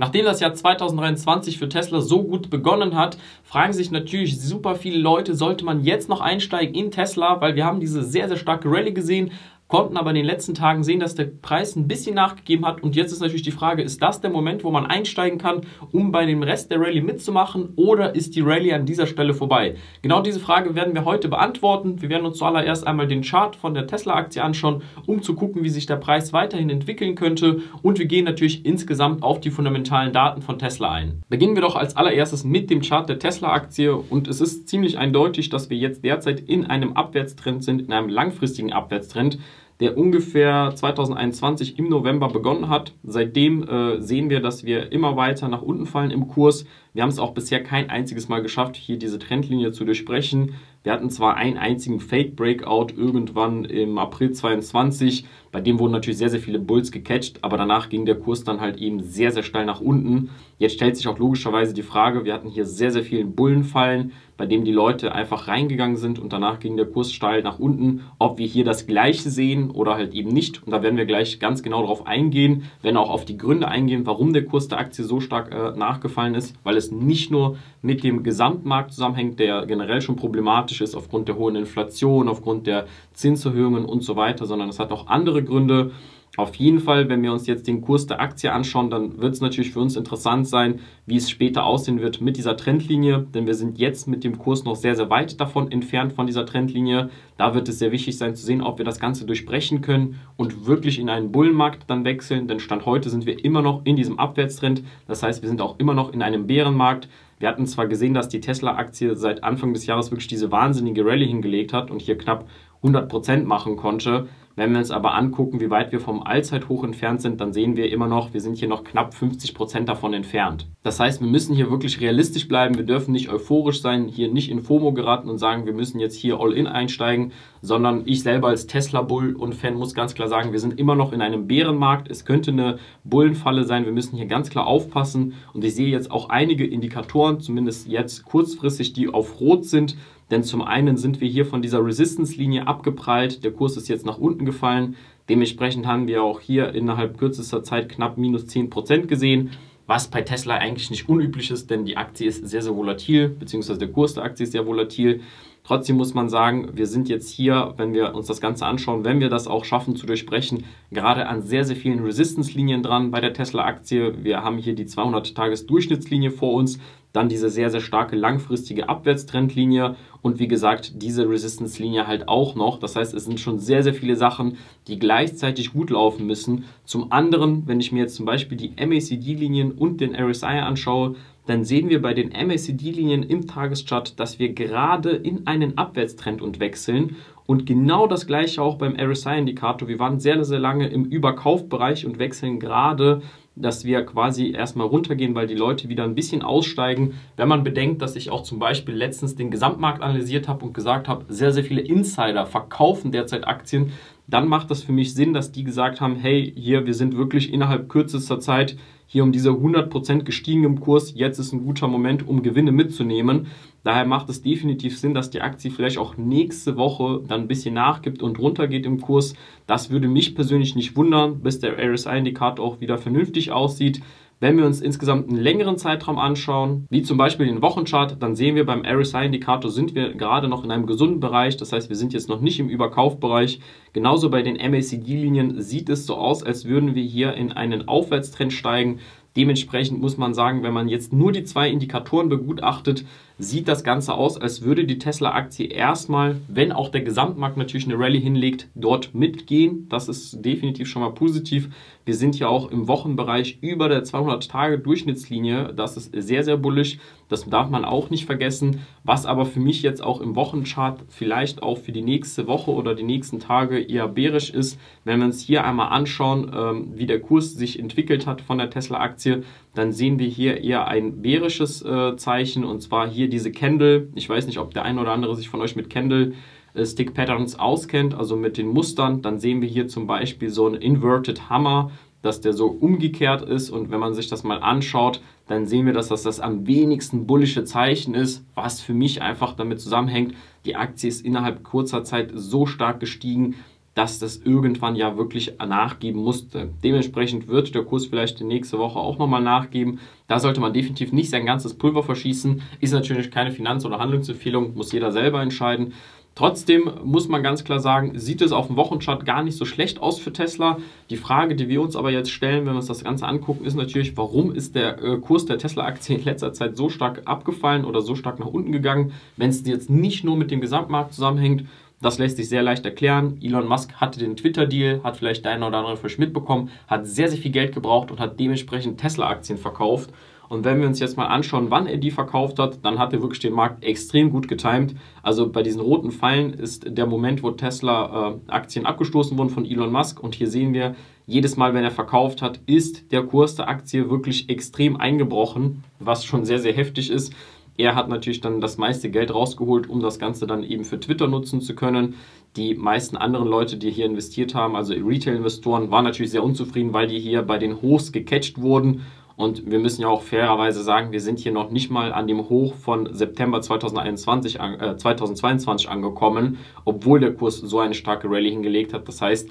Nachdem das Jahr 2023 für Tesla so gut begonnen hat, fragen sich natürlich super viele Leute, sollte man jetzt noch einsteigen in Tesla, weil wir haben diese sehr, sehr starke Rallye gesehen, konnten aber in den letzten Tagen sehen, dass der Preis ein bisschen nachgegeben hat. Und jetzt ist natürlich die Frage, ist das der Moment, wo man einsteigen kann, um bei dem Rest der Rallye mitzumachen oder ist die Rallye an dieser Stelle vorbei? Genau diese Frage werden wir heute beantworten. Wir werden uns zuallererst einmal den Chart von der Tesla-Aktie anschauen, um zu gucken, wie sich der Preis weiterhin entwickeln könnte. Und wir gehen natürlich insgesamt auf die fundamentalen Daten von Tesla ein. Beginnen wir doch als allererstes mit dem Chart der Tesla-Aktie. Und es ist ziemlich eindeutig, dass wir jetzt derzeit in einem Abwärtstrend sind, in einem langfristigen Abwärtstrend der ungefähr 2021 im November begonnen hat. Seitdem äh, sehen wir, dass wir immer weiter nach unten fallen im Kurs. Wir haben es auch bisher kein einziges Mal geschafft, hier diese Trendlinie zu durchbrechen. Wir hatten zwar einen einzigen Fake Breakout irgendwann im April 22, bei dem wurden natürlich sehr, sehr viele Bulls gecatcht, aber danach ging der Kurs dann halt eben sehr, sehr steil nach unten. Jetzt stellt sich auch logischerweise die Frage, wir hatten hier sehr, sehr viele Bullenfallen, bei dem die Leute einfach reingegangen sind und danach ging der Kurs steil nach unten. Ob wir hier das Gleiche sehen oder halt eben nicht. Und da werden wir gleich ganz genau darauf eingehen, wenn auch auf die Gründe eingehen, warum der Kurs der Aktie so stark äh, nachgefallen ist, weil es nicht nur mit dem Gesamtmarkt zusammenhängt, der generell schon problematisch ist aufgrund der hohen Inflation, aufgrund der Zinserhöhungen und so weiter, sondern es hat auch andere Gründe. Auf jeden Fall, wenn wir uns jetzt den Kurs der Aktie anschauen, dann wird es natürlich für uns interessant sein, wie es später aussehen wird mit dieser Trendlinie, denn wir sind jetzt mit dem Kurs noch sehr, sehr weit davon entfernt von dieser Trendlinie. Da wird es sehr wichtig sein zu sehen, ob wir das Ganze durchbrechen können und wirklich in einen Bullenmarkt dann wechseln, denn Stand heute sind wir immer noch in diesem Abwärtstrend. Das heißt, wir sind auch immer noch in einem Bärenmarkt. Wir hatten zwar gesehen, dass die Tesla-Aktie seit Anfang des Jahres wirklich diese wahnsinnige Rallye hingelegt hat und hier knapp 100% machen konnte. Wenn wir uns aber angucken, wie weit wir vom Allzeithoch entfernt sind, dann sehen wir immer noch, wir sind hier noch knapp 50 Prozent davon entfernt. Das heißt, wir müssen hier wirklich realistisch bleiben. Wir dürfen nicht euphorisch sein, hier nicht in FOMO geraten und sagen, wir müssen jetzt hier all in einsteigen, sondern ich selber als Tesla-Bull und Fan muss ganz klar sagen, wir sind immer noch in einem Bärenmarkt. Es könnte eine Bullenfalle sein. Wir müssen hier ganz klar aufpassen. Und ich sehe jetzt auch einige Indikatoren, zumindest jetzt kurzfristig, die auf Rot sind. Denn zum einen sind wir hier von dieser Resistance-Linie abgeprallt. Der Kurs ist jetzt nach unten gefallen. Dementsprechend haben wir auch hier innerhalb kürzester Zeit knapp minus 10% gesehen, was bei Tesla eigentlich nicht unüblich ist, denn die Aktie ist sehr, sehr volatil, beziehungsweise der Kurs der Aktie ist sehr volatil. Trotzdem muss man sagen, wir sind jetzt hier, wenn wir uns das Ganze anschauen, wenn wir das auch schaffen zu durchbrechen, gerade an sehr, sehr vielen Resistance-Linien dran bei der Tesla-Aktie. Wir haben hier die 200-Tages-Durchschnittslinie vor uns, dann diese sehr, sehr starke langfristige Abwärtstrendlinie und wie gesagt, diese Resistance-Linie halt auch noch. Das heißt, es sind schon sehr, sehr viele Sachen, die gleichzeitig gut laufen müssen. Zum anderen, wenn ich mir jetzt zum Beispiel die MACD-Linien und den RSI anschaue, dann sehen wir bei den MACD-Linien im Tageschart, dass wir gerade in einen Abwärtstrend und wechseln. Und genau das gleiche auch beim RSI-Indikator. Wir waren sehr, sehr lange im Überkaufbereich und wechseln gerade dass wir quasi erstmal runtergehen, weil die Leute wieder ein bisschen aussteigen. Wenn man bedenkt, dass ich auch zum Beispiel letztens den Gesamtmarkt analysiert habe und gesagt habe, sehr, sehr viele Insider verkaufen derzeit Aktien, dann macht das für mich Sinn, dass die gesagt haben, hey, hier, wir sind wirklich innerhalb kürzester Zeit hier um diese 100% gestiegen im Kurs, jetzt ist ein guter Moment, um Gewinne mitzunehmen. Daher macht es definitiv Sinn, dass die Aktie vielleicht auch nächste Woche dann ein bisschen nachgibt und runtergeht im Kurs. Das würde mich persönlich nicht wundern, bis der RSI-Indikator auch wieder vernünftig aussieht. Wenn wir uns insgesamt einen längeren Zeitraum anschauen, wie zum Beispiel den Wochenchart, dann sehen wir beim RSI-Indikator sind wir gerade noch in einem gesunden Bereich. Das heißt, wir sind jetzt noch nicht im Überkaufbereich. Genauso bei den MACD-Linien sieht es so aus, als würden wir hier in einen Aufwärtstrend steigen. Dementsprechend muss man sagen, wenn man jetzt nur die zwei Indikatoren begutachtet, sieht das Ganze aus, als würde die Tesla-Aktie erstmal, wenn auch der Gesamtmarkt natürlich eine Rallye hinlegt, dort mitgehen. Das ist definitiv schon mal positiv. Wir sind ja auch im Wochenbereich über der 200-Tage-Durchschnittslinie. Das ist sehr, sehr bullisch. Das darf man auch nicht vergessen. Was aber für mich jetzt auch im Wochenchart vielleicht auch für die nächste Woche oder die nächsten Tage eher bärisch ist, wenn wir uns hier einmal anschauen, ähm, wie der Kurs sich entwickelt hat von der Tesla-Aktie, dann sehen wir hier eher ein bärisches äh, Zeichen und zwar hier diese Candle. Ich weiß nicht, ob der eine oder andere sich von euch mit Candle äh, Stick Patterns auskennt, also mit den Mustern. Dann sehen wir hier zum Beispiel so ein Inverted Hammer, dass der so umgekehrt ist und wenn man sich das mal anschaut, dann sehen wir, dass das das am wenigsten bullische Zeichen ist, was für mich einfach damit zusammenhängt, die Aktie ist innerhalb kurzer Zeit so stark gestiegen, dass das irgendwann ja wirklich nachgeben musste. Dementsprechend wird der Kurs vielleicht nächste Woche auch nochmal nachgeben. Da sollte man definitiv nicht sein ganzes Pulver verschießen. Ist natürlich keine Finanz- oder Handlungsempfehlung, muss jeder selber entscheiden. Trotzdem muss man ganz klar sagen, sieht es auf dem Wochenchart gar nicht so schlecht aus für Tesla. Die Frage, die wir uns aber jetzt stellen, wenn wir uns das Ganze angucken, ist natürlich, warum ist der äh, Kurs der Tesla-Aktie in letzter Zeit so stark abgefallen oder so stark nach unten gegangen, wenn es jetzt nicht nur mit dem Gesamtmarkt zusammenhängt. Das lässt sich sehr leicht erklären. Elon Musk hatte den Twitter-Deal, hat vielleicht der oder andere frisch mitbekommen, hat sehr, sehr viel Geld gebraucht und hat dementsprechend Tesla-Aktien verkauft. Und wenn wir uns jetzt mal anschauen, wann er die verkauft hat, dann hat er wirklich den Markt extrem gut getimt. Also bei diesen roten Pfeilen ist der Moment, wo Tesla-Aktien äh, abgestoßen wurden von Elon Musk. Und hier sehen wir, jedes Mal, wenn er verkauft hat, ist der Kurs der Aktie wirklich extrem eingebrochen, was schon sehr, sehr heftig ist. Er hat natürlich dann das meiste Geld rausgeholt, um das Ganze dann eben für Twitter nutzen zu können. Die meisten anderen Leute, die hier investiert haben, also Retail-Investoren, waren natürlich sehr unzufrieden, weil die hier bei den Hochs gecatcht wurden und wir müssen ja auch fairerweise sagen, wir sind hier noch nicht mal an dem Hoch von September 2021, äh, 2022 angekommen, obwohl der Kurs so eine starke Rallye hingelegt hat. Das heißt,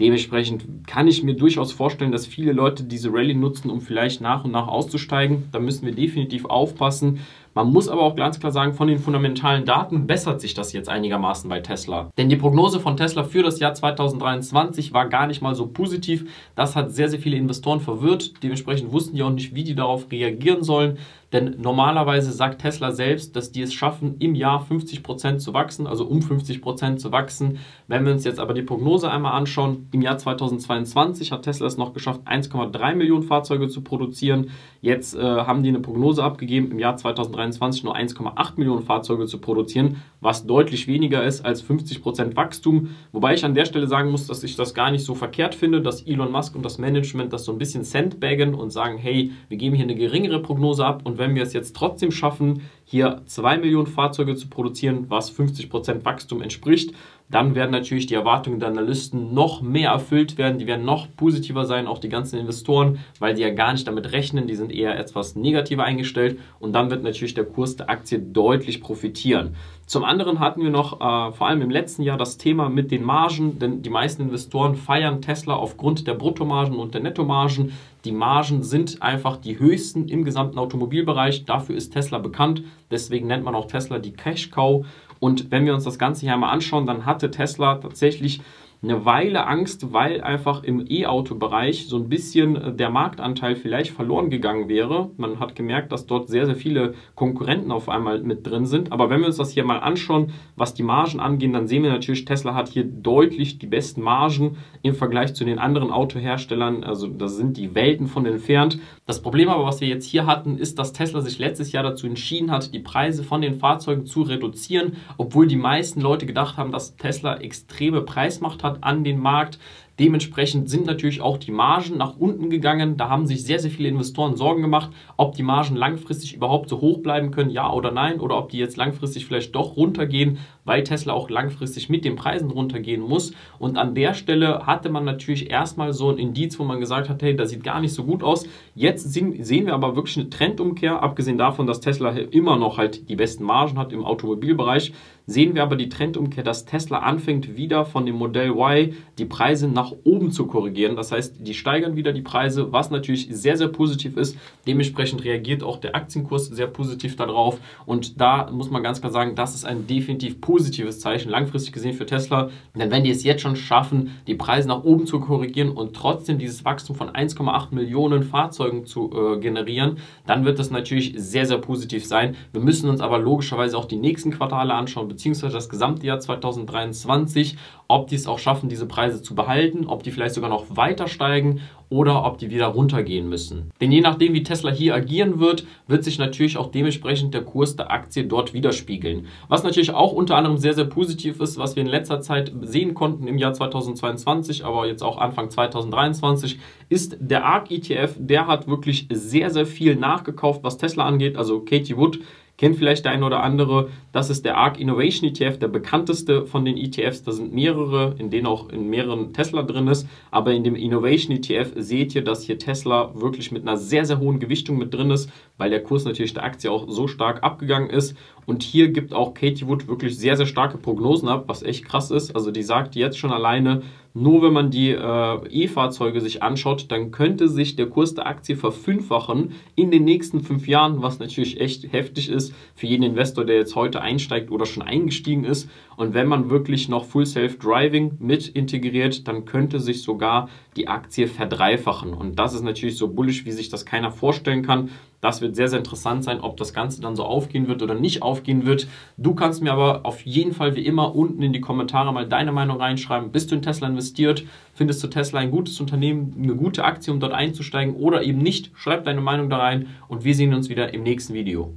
Dementsprechend kann ich mir durchaus vorstellen, dass viele Leute diese Rallye nutzen, um vielleicht nach und nach auszusteigen. Da müssen wir definitiv aufpassen. Man muss aber auch ganz klar sagen, von den fundamentalen Daten bessert sich das jetzt einigermaßen bei Tesla. Denn die Prognose von Tesla für das Jahr 2023 war gar nicht mal so positiv. Das hat sehr, sehr viele Investoren verwirrt. Dementsprechend wussten die auch nicht, wie die darauf reagieren sollen. Denn normalerweise sagt Tesla selbst, dass die es schaffen, im Jahr 50% zu wachsen, also um 50% zu wachsen. Wenn wir uns jetzt aber die Prognose einmal anschauen, im Jahr 2022 hat Tesla es noch geschafft, 1,3 Millionen Fahrzeuge zu produzieren. Jetzt äh, haben die eine Prognose abgegeben, im Jahr 2023 nur 1,8 Millionen Fahrzeuge zu produzieren, was deutlich weniger ist als 50% Wachstum. Wobei ich an der Stelle sagen muss, dass ich das gar nicht so verkehrt finde, dass Elon Musk und das Management das so ein bisschen sandbaggen und sagen, hey, wir geben hier eine geringere Prognose ab und wenn wir es jetzt trotzdem schaffen, hier 2 Millionen Fahrzeuge zu produzieren, was 50% Wachstum entspricht, dann werden natürlich die Erwartungen der Analysten noch mehr erfüllt werden, die werden noch positiver sein, auch die ganzen Investoren, weil die ja gar nicht damit rechnen, die sind eher etwas negativer eingestellt und dann wird natürlich der Kurs der Aktie deutlich profitieren. Zum anderen hatten wir noch äh, vor allem im letzten Jahr das Thema mit den Margen, denn die meisten Investoren feiern Tesla aufgrund der Bruttomargen und der Nettomargen. Die Margen sind einfach die höchsten im gesamten Automobilbereich. Dafür ist Tesla bekannt. Deswegen nennt man auch Tesla die Cash Cow. Und wenn wir uns das Ganze hier einmal anschauen, dann hatte Tesla tatsächlich eine Weile Angst, weil einfach im E-Auto-Bereich so ein bisschen äh, der Marktanteil vielleicht verloren gegangen wäre. Man hat gemerkt, dass dort sehr, sehr viele Konkurrenten auf einmal mit drin sind. Aber wenn wir uns das hier mal anschauen, was die Margen angeht, dann sehen wir natürlich, Tesla hat hier deutlich die besten Margen im Vergleich zu den anderen Autoherstellern. Also da sind die Welten von entfernt. Das Problem aber, was wir jetzt hier hatten, ist, dass Tesla sich letztes Jahr dazu entschieden hat, die Preise von den Fahrzeugen zu reduzieren, obwohl die meisten Leute gedacht haben, dass Tesla extreme Preismacht hat hat an den Markt. Dementsprechend sind natürlich auch die Margen nach unten gegangen. Da haben sich sehr, sehr viele Investoren Sorgen gemacht, ob die Margen langfristig überhaupt so hoch bleiben können, ja oder nein, oder ob die jetzt langfristig vielleicht doch runtergehen, weil Tesla auch langfristig mit den Preisen runtergehen muss. Und an der Stelle hatte man natürlich erstmal so ein Indiz, wo man gesagt hat, hey, das sieht gar nicht so gut aus. Jetzt sehen wir aber wirklich eine Trendumkehr, abgesehen davon, dass Tesla immer noch halt die besten Margen hat im Automobilbereich, sehen wir aber die Trendumkehr, dass Tesla anfängt wieder von dem Modell Y die Preise nach oben zu korrigieren. Das heißt, die steigern wieder die Preise, was natürlich sehr, sehr positiv ist. Dementsprechend reagiert auch der Aktienkurs sehr positiv darauf. Und da muss man ganz klar sagen, das ist ein definitiv positives Zeichen, langfristig gesehen für Tesla. Denn wenn die es jetzt schon schaffen, die Preise nach oben zu korrigieren und trotzdem dieses Wachstum von 1,8 Millionen Fahrzeugen zu äh, generieren, dann wird das natürlich sehr, sehr positiv sein. Wir müssen uns aber logischerweise auch die nächsten Quartale anschauen, beziehungsweise das gesamte Jahr 2023, ob die es auch schaffen, diese Preise zu behalten, ob die vielleicht sogar noch weiter steigen oder ob die wieder runtergehen müssen. Denn je nachdem, wie Tesla hier agieren wird, wird sich natürlich auch dementsprechend der Kurs der Aktie dort widerspiegeln. Was natürlich auch unter anderem sehr, sehr positiv ist, was wir in letzter Zeit sehen konnten im Jahr 2022, aber jetzt auch Anfang 2023, ist der ARC ETF. Der hat wirklich sehr, sehr viel nachgekauft, was Tesla angeht. Also Katie Wood Kennt vielleicht der eine oder andere, das ist der ARC Innovation ETF, der bekannteste von den ETFs. Da sind mehrere, in denen auch in mehreren Tesla drin ist. Aber in dem Innovation ETF seht ihr, dass hier Tesla wirklich mit einer sehr, sehr hohen Gewichtung mit drin ist, weil der Kurs natürlich der Aktie auch so stark abgegangen ist. Und hier gibt auch Katie Wood wirklich sehr, sehr starke Prognosen ab, was echt krass ist. Also die sagt jetzt schon alleine, nur wenn man die äh, E-Fahrzeuge sich anschaut, dann könnte sich der Kurs der Aktie verfünffachen in den nächsten fünf Jahren, was natürlich echt heftig ist für jeden Investor, der jetzt heute einsteigt oder schon eingestiegen ist. Und wenn man wirklich noch Full Self-Driving mit integriert, dann könnte sich sogar die Aktie verdreifachen. Und das ist natürlich so bullish, wie sich das keiner vorstellen kann. Das wird sehr, sehr interessant sein, ob das Ganze dann so aufgehen wird oder nicht aufgehen wird. Du kannst mir aber auf jeden Fall wie immer unten in die Kommentare mal deine Meinung reinschreiben. Bist du in Tesla investiert? Findest du Tesla ein gutes Unternehmen, eine gute Aktie, um dort einzusteigen oder eben nicht? Schreib deine Meinung da rein und wir sehen uns wieder im nächsten Video.